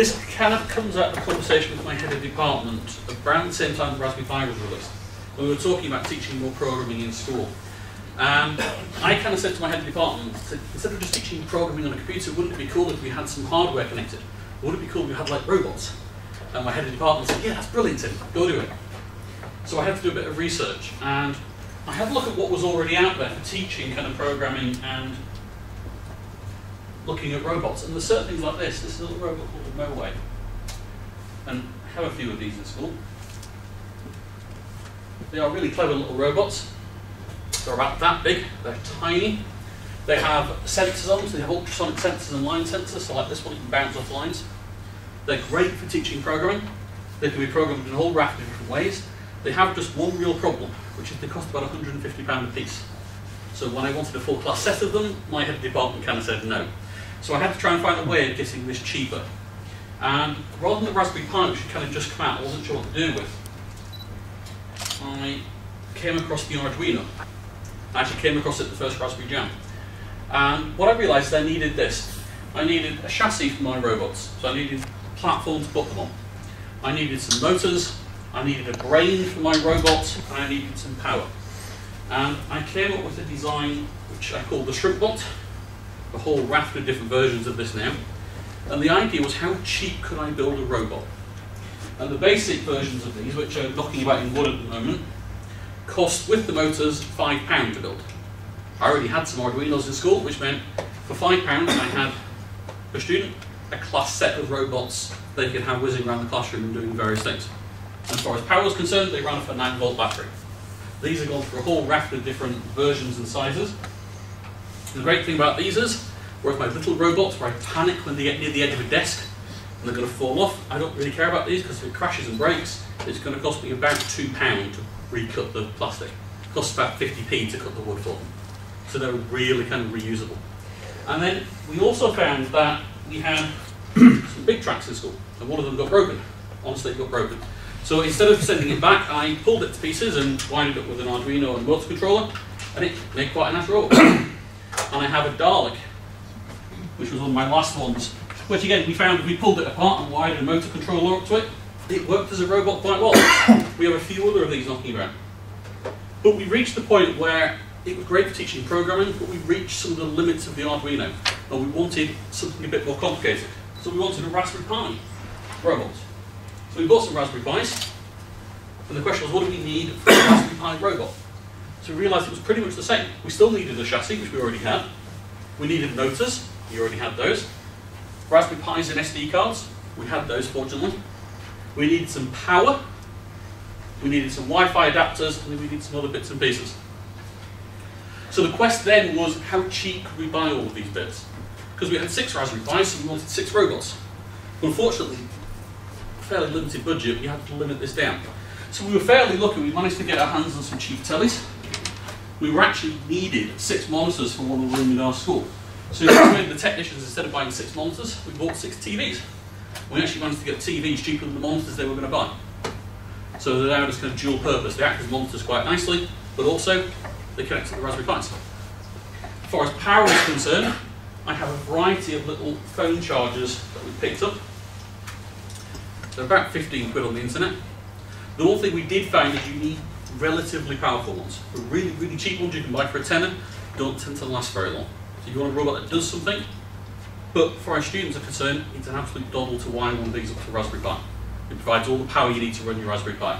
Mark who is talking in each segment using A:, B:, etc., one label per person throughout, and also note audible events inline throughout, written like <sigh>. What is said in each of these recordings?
A: This kind of comes out of a conversation with my head of department around the same time Raspberry Pi was released. When We were talking about teaching more programming in school. And I kind of said to my head of department, instead of just teaching programming on a computer, wouldn't it be cool if we had some hardware connected? Wouldn't it be cool if we had like robots? And my head of department said, yeah, that's brilliant, Tim, go do it. So I had to do a bit of research, and I had a look at what was already out there for teaching kind of programming and looking at robots. And there's certain things like this. This is a little robot called a Moway. And I have a few of these in school. They are really clever little robots. They're about that big, they're tiny. They have sensors on, so they have ultrasonic sensors and line sensors, so like this one, you can bounce off lines. They're great for teaching programming. They can be programmed in a whole raft of different ways. They have just one real problem, which is they cost about £150 a piece. So when I wanted a full class set of them, my head of department kind of said no. So I had to try and find a way of getting this cheaper. And rather than the Raspberry Pi, which had kind of just come out, I wasn't sure what to do with, I came across the Arduino. I actually came across it the first Raspberry Jam. And what I realised is I needed this. I needed a chassis for my robots. So I needed a platform to put them on. I needed some motors, I needed a brain for my robot, and I needed some power. And I came up with a design which I called the ShrimpBot, a whole raft of different versions of this now. And the idea was how cheap could I build a robot? And the basic versions of these, which are knocking about in wood at the moment, cost with the motors £5 to build. I already had some Arduinos in school, which meant for £5 I had a student a class set of robots they could have whizzing around the classroom and doing various things. As far as power is concerned, they run off a 9 volt battery. These are gone through a whole raft of different versions and sizes. The great thing about these is, whereas my little robots, where I panic when they get near the edge of a desk and they're going to fall off, I don't really care about these because if it crashes and breaks, it's going to cost me about £2 to recut the plastic. It costs about 50p to cut the wood for them. So they're really kind of reusable. And then we also found that we had <clears throat> some big tracks in school, and one of them got broken. Honestly, it got broken. So instead of sending it back, I pulled it to pieces and winded it up with an Arduino and motor controller, and it made quite a nice robot. And I have a Dalek, which was one of my last ones, which again, we found we pulled it apart and wired a motor controller up to it, it worked as a robot quite well. <coughs> we have a few other of these knocking around. But we reached the point where it was great for teaching programming, but we reached some of the limits of the Arduino, and we wanted something a bit more complicated. So we wanted a Raspberry Pi robot. So we bought some Raspberry Pis, and the question was, what do we need for a Raspberry Pi robot? So we realised it was pretty much the same. We still needed a chassis, which we already had. We needed motors, we already had those. Raspberry Pis and SD cards, we had those fortunately. We needed some power, we needed some Wi-Fi adapters, and we needed some other bits and pieces. So the quest then was, how cheap could we buy all of these bits? Because we had six Raspberry Pis, so we wanted six robots. Unfortunately, fairly limited budget, we had to limit this down. So we were fairly lucky, we managed to get our hands on some cheap tellies. We were actually needed six monitors for one of the rooms in our school. So the technicians, instead of buying six monitors, we bought six TVs. We actually managed to get TVs cheaper than the monitors they were going to buy. So they're now just kind of dual purpose. They act as monitors quite nicely, but also they connect to the Raspberry Pis. As far as power is concerned, I have a variety of little phone chargers that we picked up. They're about 15 quid on the internet. The one thing we did find is you need relatively powerful ones. The really, really cheap ones you can buy for a tenner don't tend to last very long. So you want a robot that does something, but for our students are concerned, it's an absolute doddle to wire one of these up to Raspberry Pi. It provides all the power you need to run your Raspberry Pi.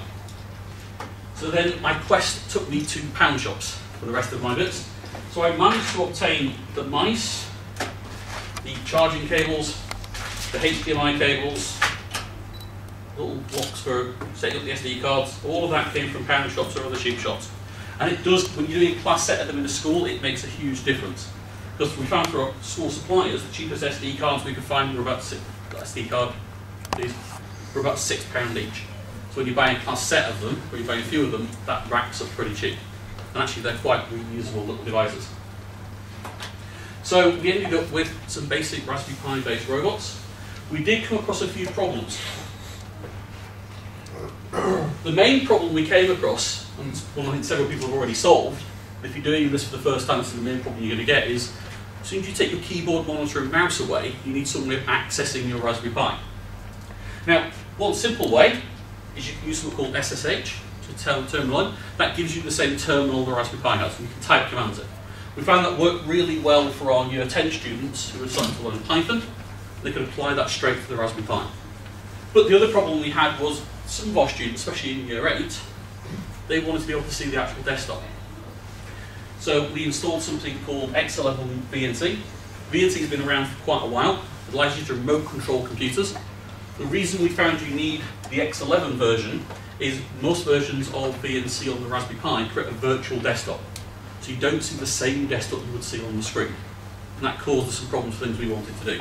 A: So then my quest took me to pound shops for the rest of my bits. So I managed to obtain the mice, the charging cables, the HDMI cables, little blocks for setting up the SD cards, all of that came from pound shops or other cheap shops. And it does, when you're doing a class set of them in a school, it makes a huge difference. Because we found for our small suppliers, the cheapest SD cards we could find were about six, SD card, these, were about six pound each. So when you buy a class set of them, or you buy a few of them, that racks up pretty cheap. And actually they're quite reusable little devices. So we ended up with some basic Raspberry Pi based robots. We did come across a few problems. The main problem we came across, and one I think several people have already solved, if you're doing this for the first time, is the main problem you're going to get, is as soon as you take your keyboard, monitor and mouse away, you need some way of accessing your Raspberry Pi. Now, one simple way is you can use something called SSH to tell terminal in. That gives you the same terminal the Raspberry Pi has, and you can type commands in. We found that worked really well for our Year 10 students who are starting to learn Python. They could apply that straight to the Raspberry Pi. But the other problem we had was some of our students, especially in Year 8, they wanted to be able to see the actual desktop. So we installed something called X11 VNC. VNC has been around for quite a while. It allows you to remote control computers. The reason we found you need the X11 version is most versions of VNC on the Raspberry Pi create a virtual desktop. So you don't see the same desktop you would see on the screen. And that caused us some problems for things we wanted to do.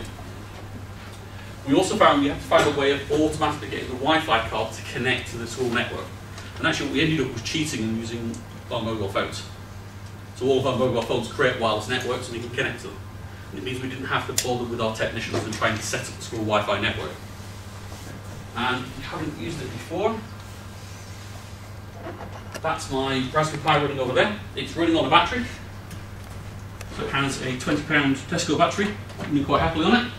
A: We also found we had to find a way of automatically getting the Wi-Fi card to connect to the school network. And actually what we ended up was cheating and using our mobile phones. So all of our mobile phones create wireless networks and we can connect to them. And it means we didn't have to bother with our technicians and trying to set up the school Wi-Fi network. And if you haven't used it before, that's my Raspberry Pi running over there. It's running on a battery. So it has a 20 pound Tesco battery, running quite happily on it.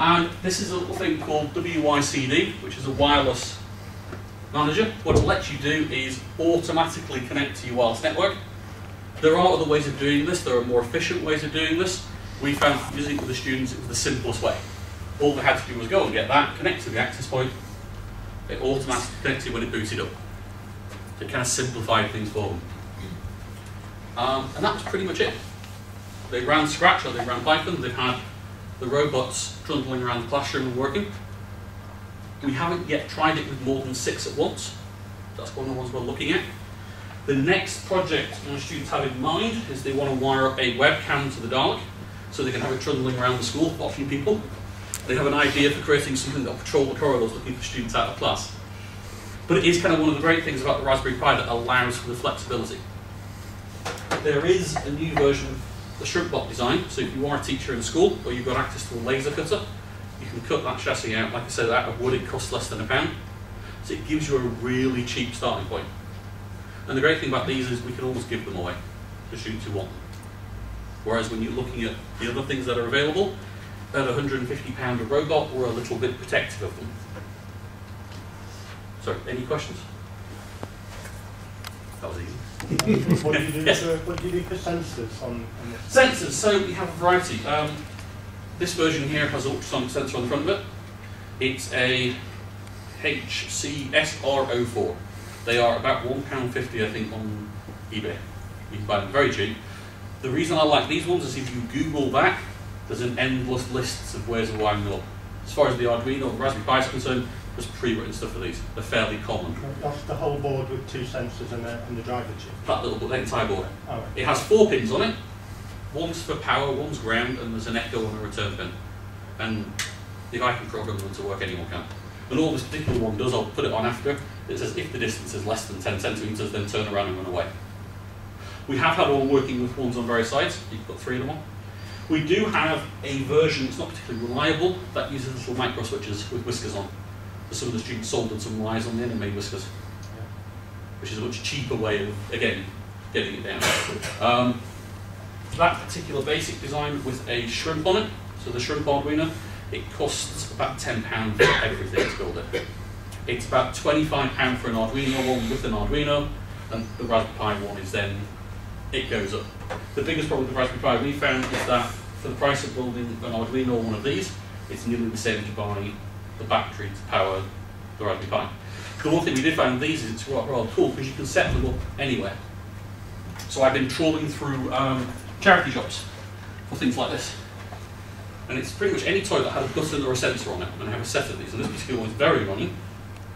A: And this is a little thing called WYCD, which is a wireless manager. What it lets you do is automatically connect to your wireless network. There are other ways of doing this, there are more efficient ways of doing this. We found using it with the students it was the simplest way. All they had to do was go and get that, connect to the access point, it automatically connected when it booted up. It kind of simplified things for them. Um, and that was pretty much it. They ran Scratch or they ran Python, they've had the robots trundling around the classroom and working. We haven't yet tried it with more than six at once. That's one of the ones we're looking at. The next project my students have in mind is they want to wire up a webcam to the Dalek so they can have it trundling around the school, watching people. They have an idea for creating something that will patrol the corridors looking for students out of class. But it is kind of one of the great things about the Raspberry Pi that allows for the flexibility. There is a new version the ShrimpBot design, so if you are a teacher in school or you've got access to a laser cutter, you can cut that chassis out. Like I said, out of wood it costs less than a pound. So it gives you a really cheap starting point. And the great thing about these is we can almost give them away to students who want them. Whereas when you're looking at the other things that are available, at £150 a robot, we're a little bit protective of them. So, any questions? That was easy.
B: What do you do
A: Yes.
B: for what do you do for sensors on, on this?
A: Sensors, so we have a variety. Um, this version here has an ultrasonic sensor on the front of it. It's a HCSR04. They are about £1.50 I think on eBay. You can buy them very cheap. The reason I like these ones is if you Google that, there's an endless list of ways of wiring them up. As far as the Arduino, the Raspberry Pi is concerned, there's pre-written stuff for these. They're fairly common.
B: That's the whole board with two sensors and the, and the driver chip.
A: That little that entire board.
B: Oh, right.
A: It has four pins on it. One's for power, one's ground, and there's an echo and a return pin. And if I can program them to work, anyone can. And all this particular one does, I'll put it on after, it says if the distance is less than 10 centimetres, then turn around and run away. We have had one working with ones on various sides, You've got three of them on. We do have a version, it's not particularly reliable, that uses little micro switches with whiskers on. So some of the students soldered some wires on the end and made whiskers, which is a much cheaper way of, again, getting it down. Um, that particular basic design with a shrimp on it, so the shrimp Arduino, it costs about £10 for everything to build it. It's about £25 for an Arduino one with an Arduino, and the Raspberry Pi one is then, it goes up. The biggest problem with the Raspberry Pi we found is that for the price of building an Arduino or one of these, it's nearly the same to buy the battery to power the Raspberry Pi. The one thing we did find these is it's rather, cool because you can set them up anywhere. So I've been trawling through um, charity shops for things like this. And it's pretty much any toy that has a button or a sensor on it. And I have a set of these. And this particular one is very runny.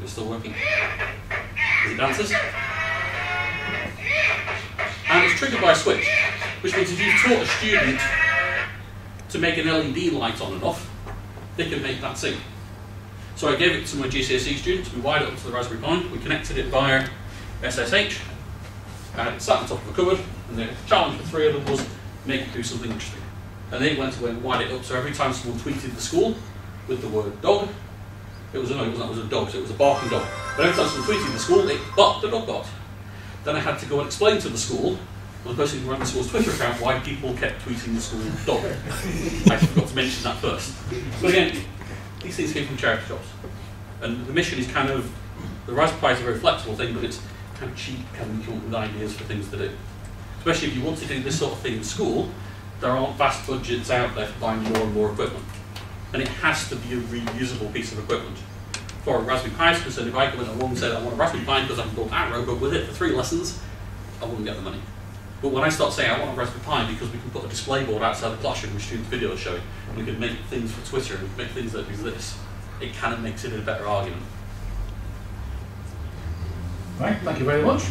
A: It's still working. As it dances. And it's triggered by a switch. Which means if you've taught a student to make an LED light on and off, they can make that sing. So I gave it to my GCSE students. We wired it up to the Raspberry Pi. We connected it via SSH. And it sat on top of a cupboard. And the challenge for three of them was make it do something interesting. And they went away and wired it up so every time someone tweeted the school with the word dog, it was a, no, it wasn't, it was a dog, so it was a barking dog. But every time someone tweeted the school, it barked the dog barked. Then I had to go and explain to the school, or the person who ran the school's Twitter account, why people kept tweeting the school dog. <laughs> I forgot to mention that first. But again, these things came from charity shops. And the mission is kind of, the Raspberry Pi is a very flexible thing, but it's kind of cheap, kind of come up with ideas for things to do. Especially if you want to do this sort of thing in school, there aren't vast budgets out there for buying more and more equipment. And it has to be a reusable piece of equipment. For a Raspberry Pi is concerned, if I come in along and said I want a Raspberry Pi because I can build that robot with it for three lessons, I wouldn't get the money. But when I start saying I want a Raspberry Pi because we can put a display board outside the classroom which students' video is showing, and we can make things for Twitter and we can make things that do this, it kind of makes it a better argument.
C: Right, thank you very much.